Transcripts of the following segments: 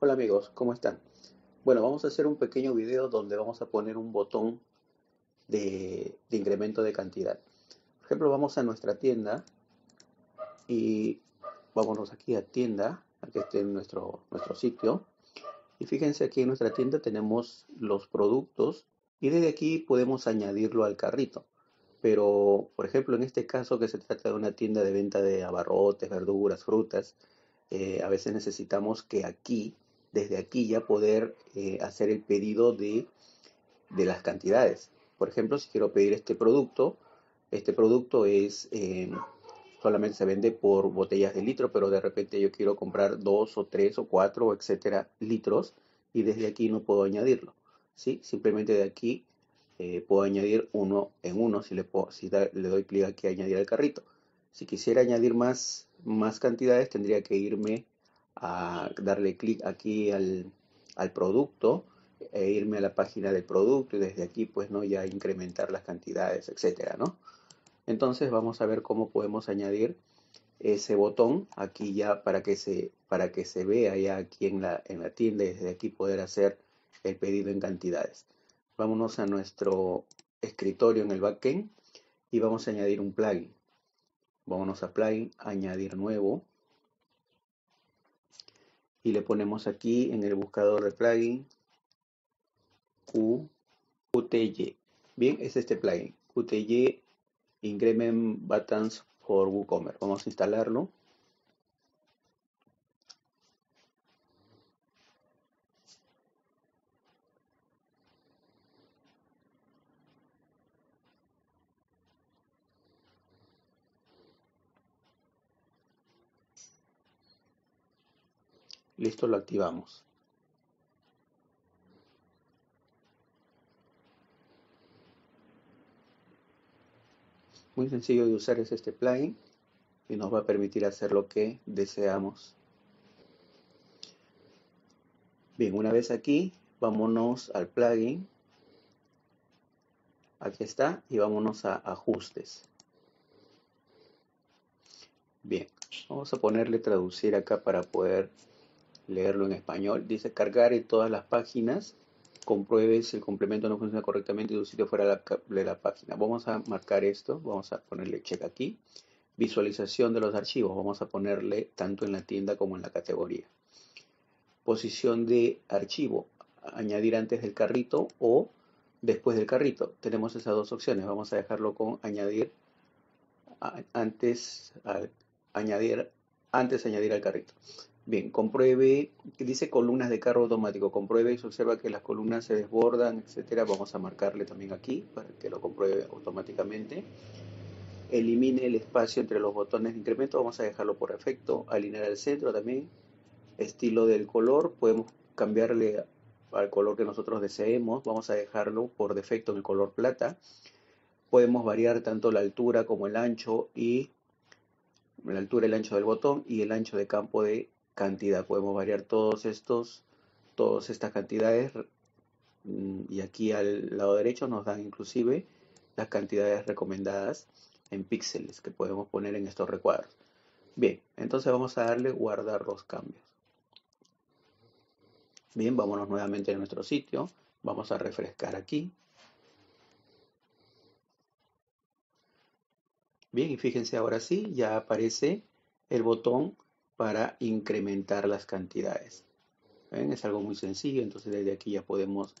Hola amigos, ¿cómo están? Bueno, vamos a hacer un pequeño video donde vamos a poner un botón de, incremento de cantidad. Por ejemplo, vamos a nuestra tienda y vámonos aquí a tienda, aquí está nuestro, nuestro sitio. Y fíjense aquí en nuestra tienda tenemos los productos y desde aquí podemos añadirlo al carrito. Pero, por ejemplo, en este caso que se trata de una tienda de venta de abarrotes, verduras, frutas, eh, a veces necesitamos que aquí, desde aquí ya poder eh, hacer el pedido de, las cantidades. Por ejemplo, si quiero pedir este producto, este producto es eh, solamente se vende por botellas de litro, pero de repente yo quiero comprar dos o tres o cuatro, etcétera, litros y desde aquí no puedo añadirlo. ¿sí? Simplemente de aquí puedo añadir uno en uno si le, si le doy clic aquí a añadir al carrito. Si quisiera añadir más más cantidades, tendría que irme a darle clic aquí al, producto e irme a la página del producto y desde aquí pues no ya incrementar las cantidades, etcétera, ¿no? Entonces vamos a ver cómo podemos añadir ese botón aquí ya para que se para que se vea ya aquí en la en la tienda y desde aquí poder hacer el pedido en cantidades. Vámonos a nuestro escritorio en el backend y vamos a añadir un plugin. Vámonos a plugin, añadir nuevo. Y le ponemos aquí en el buscador de plugin QTY. Bien, es este plugin. QTY Increment Buttons for WooCommerce. Vamos a instalarlo. Listo, lo activamos. Muy sencillo de usar es este plugin y nos va a permitir hacer lo que deseamos. Bien, una vez aquí, vámonos al plugin. Aquí está y vámonos a ajustes. Bien, vamos a ponerle traducir acá para poder leerlo en español. Dice cargar en todas las páginas. Compruebe si el complemento no funciona correctamente y tu sitio fuera de la página. Vamos a marcar esto. Vamos a ponerle check aquí. Visualización de los archivos. Vamos a ponerle tanto en la tienda como en la categoría. Posición de archivo. Añadir antes del carrito o después del carrito. Tenemos esas dos opciones. Vamos a dejarlo con añadir antes, añadir antes añadir al carrito. Bien, compruebe, dice columnas de carro automático, compruebe y se observa que las columnas se desbordan, etcétera. Vamos a marcarle también aquí para que lo compruebe automáticamente. Elimine el espacio entre los botones de incremento, vamos a dejarlo por efecto. Alinear el centro también. Estilo del color, podemos cambiarle al color que nosotros deseemos. Vamos a dejarlo por defecto en el color plata. Podemos variar tanto la altura como el ancho y la altura y el ancho del botón y el ancho de campo de cantidad. Podemos variar todos estos, todas estas cantidades mm, y aquí al lado derecho nos dan inclusive las cantidades recomendadas en píxeles que podemos poner en estos recuadros. Bien, entonces vamos a darle guardar los cambios. Bien, vámonos nuevamente a nuestro sitio. Vamos a refrescar aquí. Bien, y fíjense ahora sí, ya aparece el botón para incrementar las cantidades. Es algo muy sencillo, entonces desde aquí ya podemos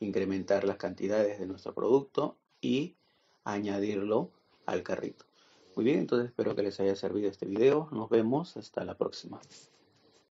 incrementar las cantidades de nuestro producto y añadirlo al carrito. Muy bien, entonces espero que les haya servido este video. Nos vemos hasta la próxima.